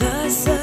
Jesus.